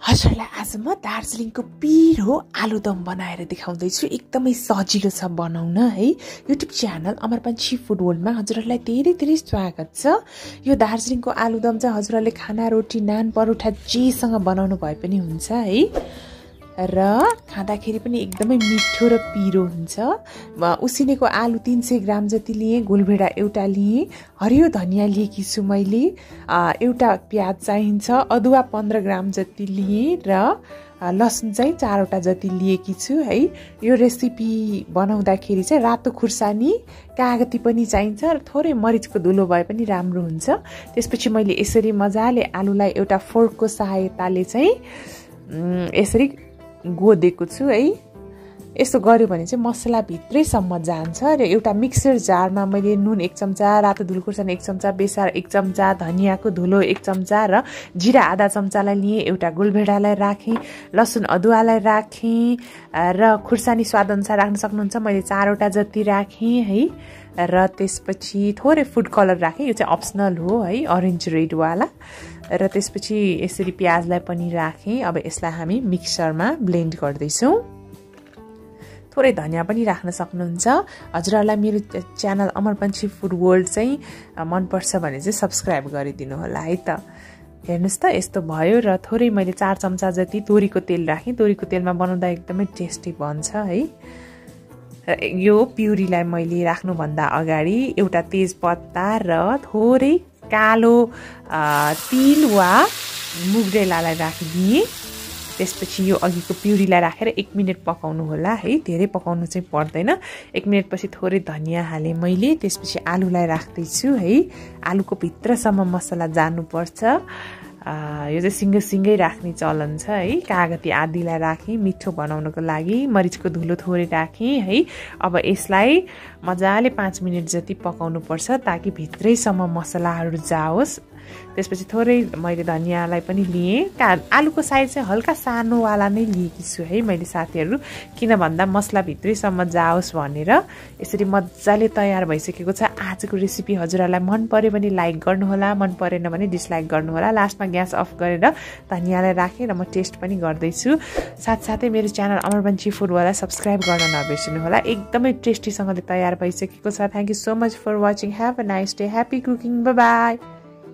हजुरलाई आज म दार्जिलिङको पिरो आलुदम बनाएर देखाउँदैछु। एकदमै सजिलो छ बनाउन है। युट्युब च्यानल अमरपन्छी फुड वर्ल्डमा हजुरहरूलाई धेरै धेरै स्वागत छ। यो दार्जिलिङको आलुदम चाहिँ हजुरहरूले खाना रोटी नान परोठा जेसँग बनाउनु भए पनि हुन्छ है। र खाँदाखेरि पनि एकदमै मिठो र पिरो हुन्छ। उसिनेको आलु तिन सय ग्राम जति लिएँ गोलभेडा एउटा लिएँ हरियो धनियाँ लिएकी छु मैले एउटा प्याज चाहिन्छ अदुवा पन्ध्र ग्राम जति लिएँ र लसुन चाहिँ चारवटा जति लिएकी छु है। यो रेसिपी बनाउँदाखेरि चाहिँ रातो खुर्सानी कागती पनि चाहिन्छ र थोरै मरिचको धुलो भए पनि राम्रो हुन्छ। त्यसपछि मैले यसरी मजाले आलुलाई एउटा फोर्कको सहायताले चाहिँ यसरी गोदेको छु है। यस्तो गऱ्यो भने चाहिँ मसला भित्रैसम्म जान्छ र एउटा मिक्सर जारमा मैले नुन एक चम्चा रातो धुलो खुर्सानी एक चम्चा बेसार एक चम्चा धनियाँको धुलो एक चम्चा र जिरा आधा चम्चालाई लिएँ एउटा गुलभेडालाई राखेँ लसुन अदुवालाई राखेँ र खुर्सानी स्वादअनुसार राख्न सक्नुहुन्छ। मैले चारवटा जति राखेँ है र त्यसपछि थोरै फुड कलर राखेँ। यो चाहिँ अप्सनल हो है अरेन्ज रेडवाला र त्यसपछि यसरी प्याजलाई पनि राखेँ। अब यसलाई हामी मिक्सरमा ब्लेन्ड गर्दैछौँ। थोरै धनियाँ पनि राख्न सक्नुहुन्छ। हजुरहरूलाई मेरो च्यानल अमरपन्छी फुड वर्ल्ड चाहिँ मनपर्छ भने चाहिँ सब्सक्राइब गरिदिनु होला है त। हेर्नुहोस् त यस्तो भयो र थोरै मैले चार चम्चा जति तोरीको तेल राखेँ तोरीको तेलमा बनाउँदा एकदमै टेस्टी बन्छ है। यो प्युरीलाई मैले राख्नुभन्दा अगाडि एउटा तेजपत्ता र थोरै कालो तिल वा मुगरेलालाई राखिदिएँ। त्यसपछि यो अघिको प्युरीलाई राखेर एक मिनट पकाउनु होला है। धेरै पकाउनु चाहिँ पर्दैन। एक मिनटपछि थोरै धनियाँ हालेँ मैले त्यसपछि आलुलाई राख्दैछु है। आलुको भित्रसम्म मसला जानुपर्छ। यो चाहिँ सिङ्गै सिङ्गै राख्ने चलन छ है। कागती आदिलाई राखेँ मिठो बनाउनको लागि मरिचको धुलो थोरै राखेँ है। अब यसलाई मजाले पाँच मिनट जति पकाउनुपर्छ ताकि भित्रैसम्म मसलाहरू जाओस्। त्यसपछि थोरै मैले धनियाँलाई पनि लिएँ। का आलुको साइज चाहिँ हल्का सानोवाला नै लिएकी छु है मैले साथीहरू। किन भन्दा मसला भित्रैसम्म जाओस् भनेर। यसरी मजाले तयार भइसकेको छ। आजको रेसिपी हजुरहरूलाई मन पऱ्यो भने लाइक गर्नुहोला मन परेन भने डिसलाइक गर्नुहोला। लास्टमा ग्यास अफ गरेर धनियाँलाई राखेँ र म टेस्ट पनि गर्दैछु। साथसाथै मेरो च्यानल अमरबन्ची फुडवाला सब्सक्राइब गर्न नबिर्सिनु होला एकदमै टेस्टीसँगले तयार भइसकेको छ। Thank you so much for watching have a nice day happy cooking bye